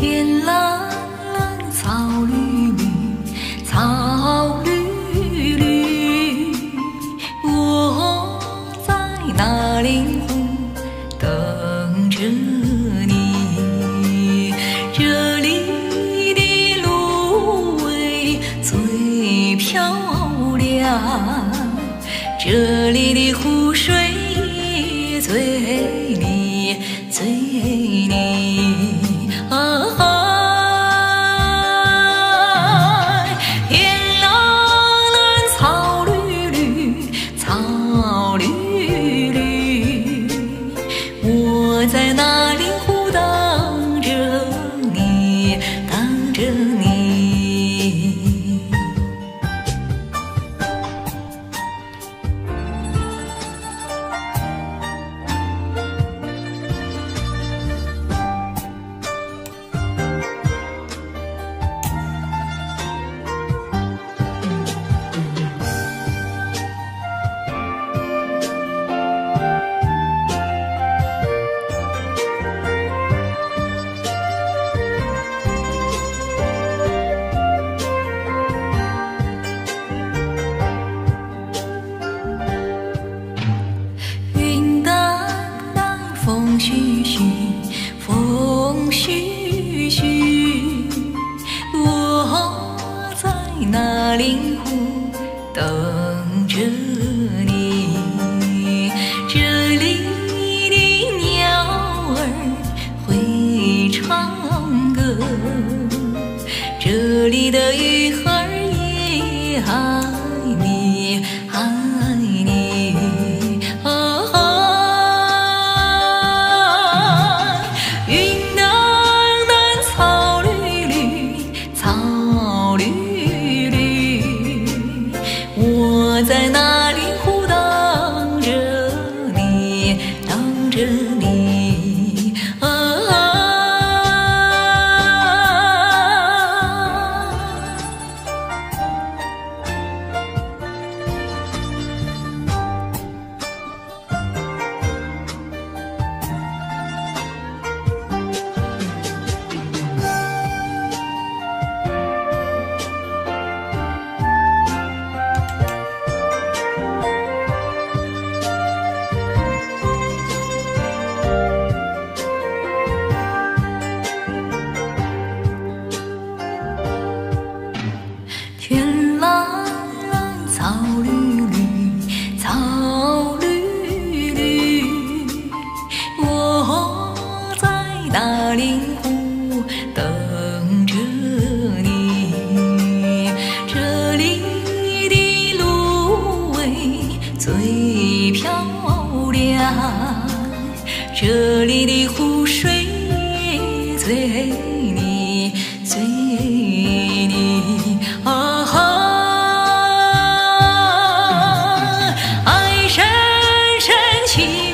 天蓝蓝，草绿绿，草绿绿。我在那林湖等着你，这里的芦苇最漂亮，这里的湖水最我在徐徐，风徐徐。我在那林湖等着你，这里的鸟儿会唱歌，这里的鱼儿也爱这里的湖水醉你，醉你，啊哈！爱深深情。